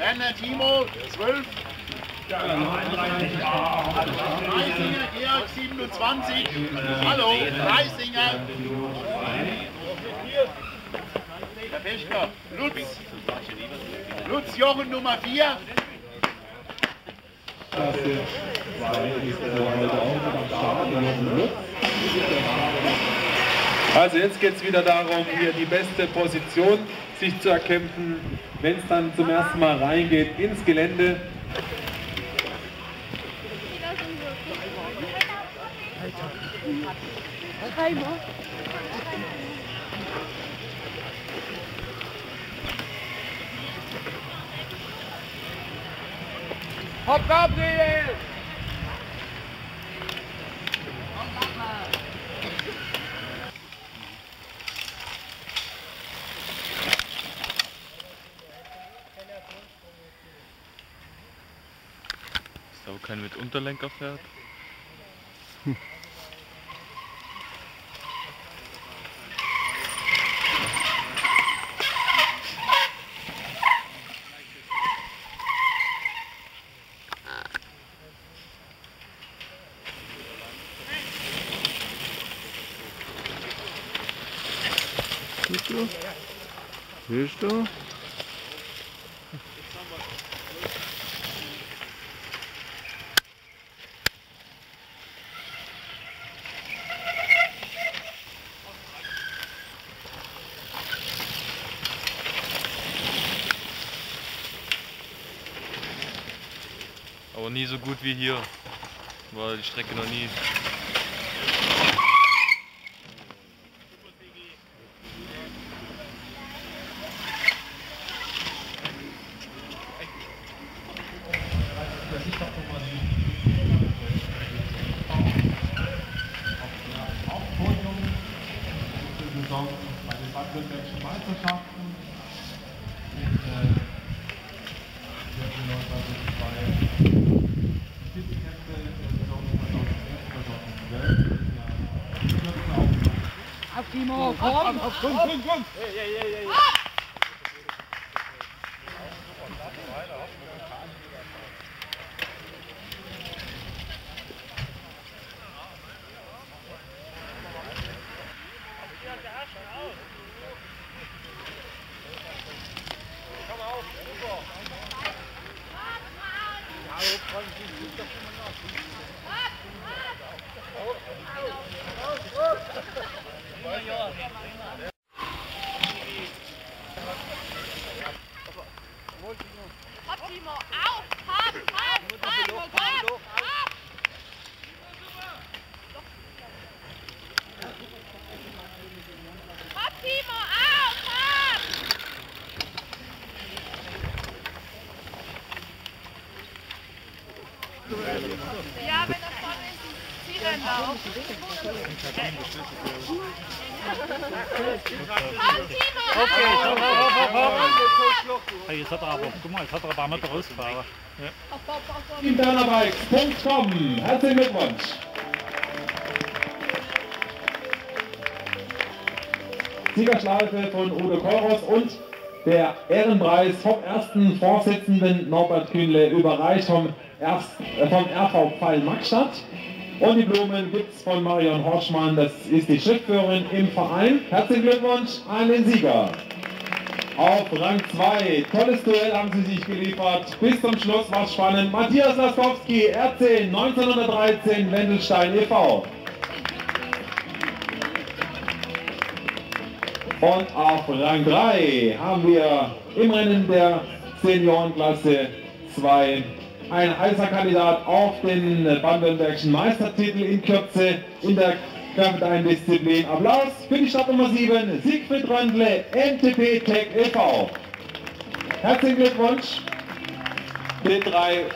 Werner Timo, 12. Reisinger Georg, 27. Hallo, Reisinger. Der Peschker, Lutz. Lutz Jochen Nummer 4. Klasse 2 ist äh, heute auch mit am Start. Wir haben Lutz. Also jetzt geht es wieder darum, hier die beste Position sich zu erkämpfen, wenn es dann zum ersten Mal reingeht ins Gelände. Hopp! Ist da auch kein mit Unterlenker fährt? Siehst du? Siehst du? Aber nie so gut wie hier. War die Strecke noch nie. Saison bei den baden-württembergischen Meisterschaften. Und, äh, wir haben 1902 die Spitzenkämpfe der Saison 2011, 2012. Die kürzen auch Auf Timo, komm! Auf, komm, komm, komm! Hopp, Timo, auf! Hopp, hopp, hopp, hopp, hopp! Hopp, Timo, auf! Hopp! Ja, wenn er vorne ist, zieht er ihn da auf. Hopp, Timo, Okay, auf! hopp, hopp, hopp, hopp. Hey, jetzt hat er aber, guck mal, jetzt hat er aber rausgefahren. Ja. Teambernerbikes.com. Herzlichen Glückwunsch. Siegerschleife von Udo Koros und der Ehrenpreis vom ersten Vorsitzenden Norbert Kühnle überreicht vom, äh, vom RV Pfeil Maxstadt. Und die Blumen gibt es von Marion Horschmann, das ist die Schriftführerin im Verein. Herzlichen Glückwunsch an den Sieger. Auf Rang 2, tolles Duell haben sie sich geliefert. Bis zum Schluss war spannend. Matthias Laskowski, RC 1913 Wendelstein e.V. Und auf Rang 3 haben wir im Rennen der Seniorenklasse 2 ein heißer Kandidat auf den baden-württembergischen Meistertitel in Kürze in der Disziplin. Applaus für die Startnummer 7, Siegfried Röndle, NTP Tech e.V. Herzlichen Glückwunsch den drei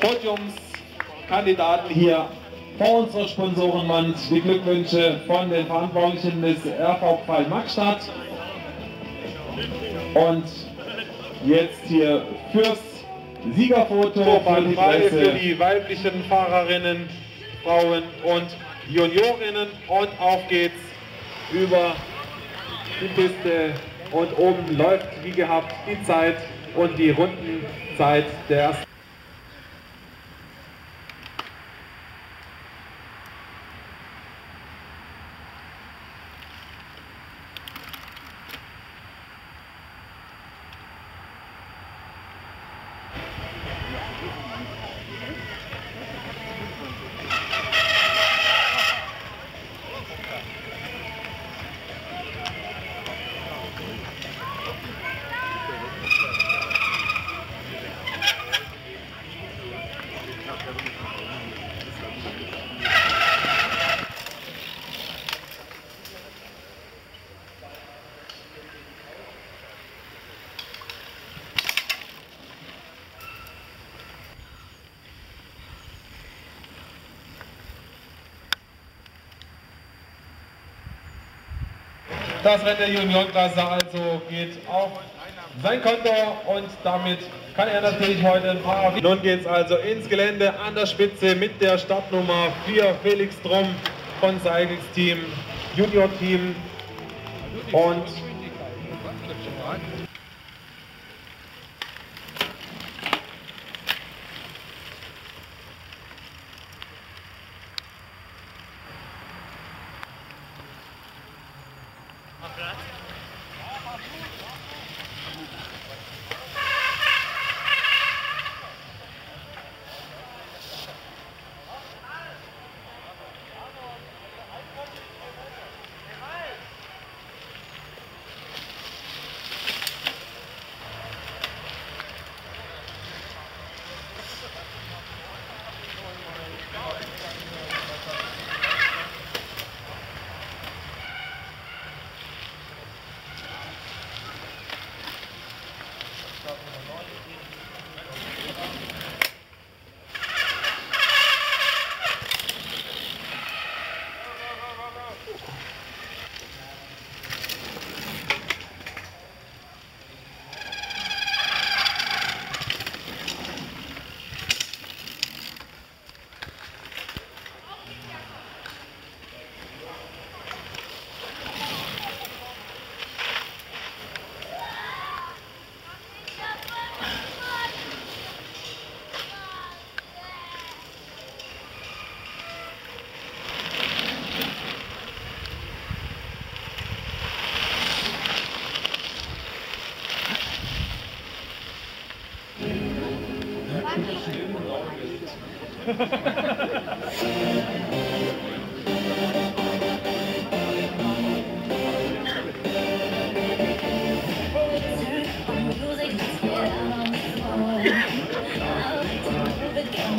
Podiumskandidaten hier vor unserer Sponsorenwand. Die Glückwünsche von den Verantwortlichen des RV Pfeil Maxstadt. Und jetzt hier fürs Siegerfoto für die, für die weiblichen Fahrerinnen, Frauen und Juniorinnen. Und auf geht's über die Piste. Und oben läuft wie gehabt die Zeit und die Rundenzeit der ersten. Das Rennen der Juniorenklasse also geht auf sein Konto und damit kann er natürlich heute ein paar... Nun geht es also ins Gelände an der Spitze mit der Startnummer 4 Felix Drum von Seigels Team, Junior Team. Und Congrats.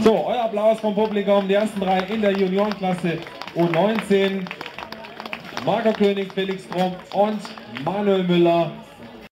So, euer Applaus vom Publikum, die ersten drei in der Juniorenklasse U19. Marco König, Felix Trump und Manuel Müller